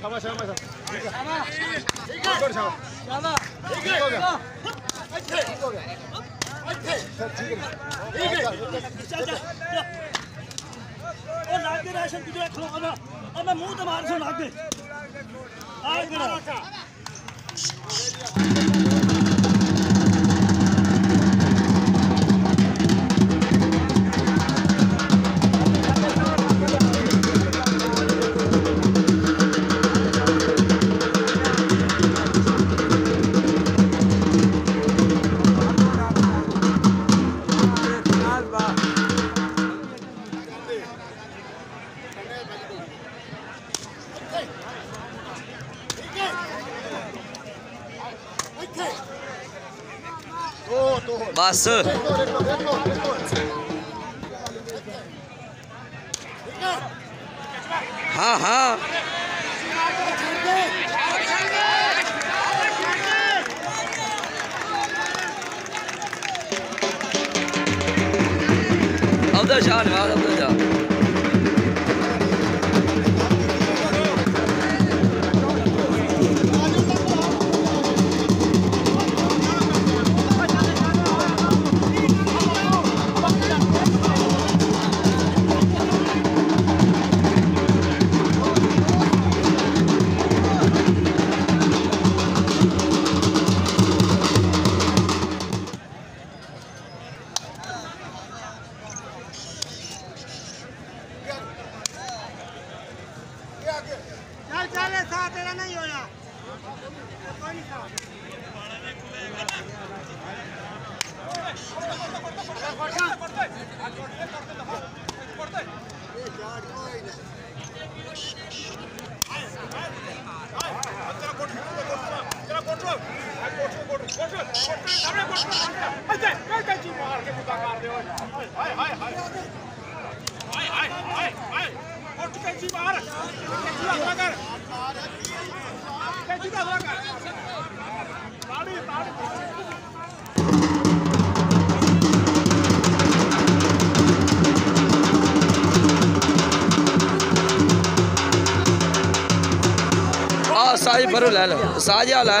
잡아 잡아 잡아. 잡아! 이거를 잡아. 잡아! 이거야 파이팅 파이팅 이거 자자. 어 나한테 라션 그냥 들어가봐 아마 모두 말해서 나한테 아 그래 बस। हाँ हाँ। अब तो शाह अब तो शाह। ચાલે સાત એના નહીં હોય કોઈની સામે કોટ કોટ કોટ કોટ कैची बाहर। कैची लै लो। साजा लै